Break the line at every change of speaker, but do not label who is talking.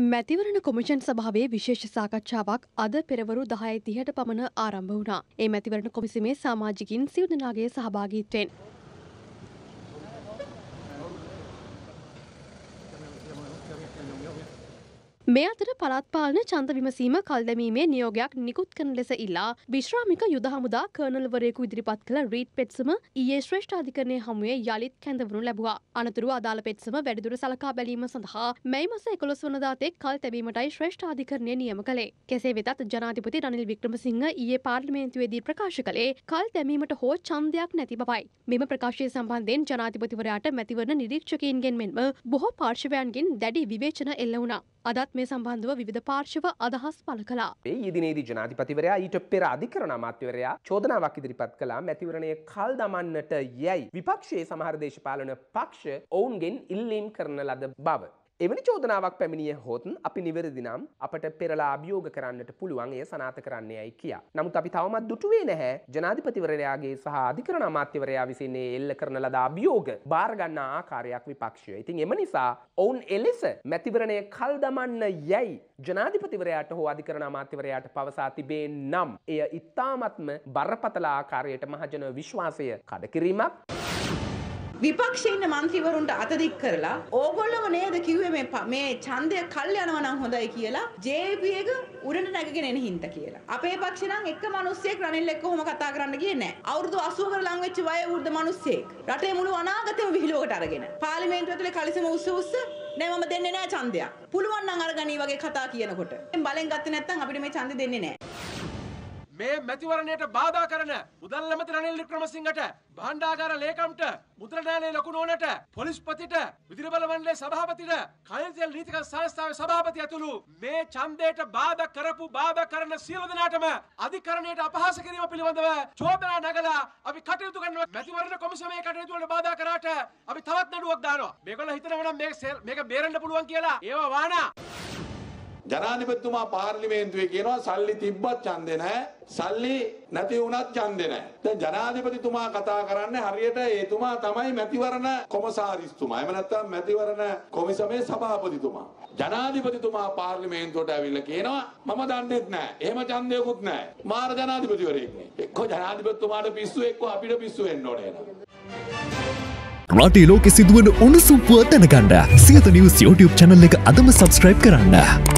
මැතිවරණ කොමිෂන් සභාවේ විශේෂ සාකච්ඡාවක් අද පෙරවරු දහය තිහට පමණ ආරම්භ වුණා. ඒ මැතිවරණ කොමිසමේ සාමාජිකින් සිව්දනාගේ සහභාගීත්වයෙන්. මේ අතර පළත්පාලන චන්ද විමසීම කල් දැමීමේ නියෝගයක් නිකුත් කරන ලෙස ඉල්ලා විශ්‍රාමික යුද හමුදා කර්නල්වරයෙකු ඉදිරිපත් කළ රීට් පෙත්සම ඊයේ ශ්‍රේෂ්ඨාධිකරණය හමුවේ යළිත් කැඳවනු ලැබවා. අනතුරු අදාළ පෙත්සම වැඩිදුර සලකා බැලීම සඳහා මැයි මස එකොළොස් වනදාතෙක් කල් තැබීමටයි ශ්‍රේෂ්ඨාධිකරණය නියම කළේ. කෙසේ වෙතත් ජනාධිපති රනිල් වික්‍රමසිංහ ඊයේ පාර්ලිමේන්තුවේදී ප්‍රකාශ කළේ කල් තැබීමට හෝ ඡන්දයක් නැති බවයි. මෙම ප්‍රකාශය සම්බන්ධයෙන් ජනාධිපතිවරයාට මැතිවරණ නිරීක්ෂකයින්ගෙන් මෙන්ම බොහෝ පාර්ශවයන්ගෙන් දැඩි විවේචන එල්ල වුණා. අදත් මේ සම්බන්ධව විධ පාර්ශව අදහස් පල කලා.
ඊදිනේදී ජනාධිපතිවරයා ඊට පෙර අධිකරණ අමාත්‍යවරයා චෝදනාවක් ඉදිරිපත් කළා මැතිවරණය කල් දමන්නට යැයි විපක්ෂයේ සමහර දේශපාලන පක්ෂ ඔවුන්ගෙන් ඉල්ලීම් කරන ලද බව. එවැනි චෝදනාවක් පැමිණිය හොත් අපි නිවැරදි නම් අපට පෙරලා අභියෝග කරන්නට පුළුවන් එය සනාත කරන්නේයයි කියා. නමුත් අපි තවමත් දුටුවේ නැහැ ජනාධිපතිවරයාගේ සහ අධිකරණ අමාත්‍යවරයා විසින්නේ එල්ල කරන ලද අභියෝග බාරගන්න ආකාරයක් විපක්ෂය. ඉතින් එම නිසා ඔවුන් එලෙස මැතිවරණය කල් දමන්න යැයි ජනාධිපතිවරයාට හෝ අධිකරණ අමාත්‍යවරයාට පවසා තිබේ නම් එය ඉතාමත්ම බරපතල ආකාරයට මහජන විශ්වාසය කඩකිරීමක්
විපක්ෂඉන්න මන්ත්‍රීවරුන්ට අතදික් කරලා ඕගොල්ලම නේද කිව්වේ මේ මේ ඡන්දය කල් යනවා නම් හොඳයි කියලා JP එක උඩට නැගගෙන එන හින්ත කියලා. අපේ පක්ෂේ නම් එක මිනිස්සෙක් රනිල් එක්ක කොහොම කතා කරන්න ගියේ නැහැ. අවුරුදු 80කට ලං වෙච්ච වය වෘද්ධ මිනිස්සෙක්. රටේ මුළු අනාගතෙම විහිළුවකට අරගෙන. පාර්ලිමේන්තුව ඇතුලේ කලිසම උස්ස උස්ස නෑ මම දෙන්නේ නෑ ඡන්දයක්. පුළුවන් නම් අරගනී වගේ කතා කියනකොට. බලෙන් ගත්තේ නැත්නම් අපිට මේ ඡන්දෙ දෙන්නේ නෑ.
මේ මැතිවරණයට බාධා කරන මුදල් ඇමති රනිල් වික්‍රමසිංහට භාණ්ඩාගාර ලේකම්ට මුද්‍රණාලය ලොකු නෝනට පොලිස්පතිට විදුලි බල මණ්ඩලයේ සභාපතිට කයින්තියල් නීතික සංස්ථාවේ සභාපති ඇතුළු මේ ඡන්දයට බාධා කරපු බාධා කරන සියලු දෙනාටම අධිකරණයට අපහාස කිරීම පිළිබඳව චෝදනා නගලා අපි කටයුතු කරනවා. මැතිවරණ කොමිසමේ කටයුතු වලට බාධා කරාට අපි තවත් නඩුවක් දානවා. මේගොල්ලෝ හිතනවා නම් මේක මේක බේරන්න පුළුවන් කියලා. ඒවා වානා.
ජනාධිපතිතුමා පාර්ලිමේන්තුවේ කියනවා සල්ලි තිබ්බත් ඡන්දේ නැහැ. සල්ලි නැති වුණත් ඡන්දේ නැහැ. දැන් ජනාධිපතිතුමා කතා කරන්නේ හරියට එතුමා තමයි මැතිවරණ කොමසාරිස්තුමා. එහෙම නැත්නම් මැතිවරණ කොමිසමේ සභාපතිතුමා. ජනාධිපතිතුමා පාර්ලිමේන්තුවට ඇවිල්ලා කියනවා මම දන්නේත් නැහැ. එහෙම ඡන්දයකුත් නැහැ. මාර ජනාධිපතිවරයෙක් නේ. එක්ක ජනාධිපතිතුමාට පිස්සු එක්ක අපිට පිස්සු වෙන්න ඕනේ නේද?
රටේ ලෝකෙ සිදුවන උණුසුම් පුව දැනගන්න සියත නිවස් YouTube චැනල් එක අදම සබස්ක්‍රයිබ් කරන්න.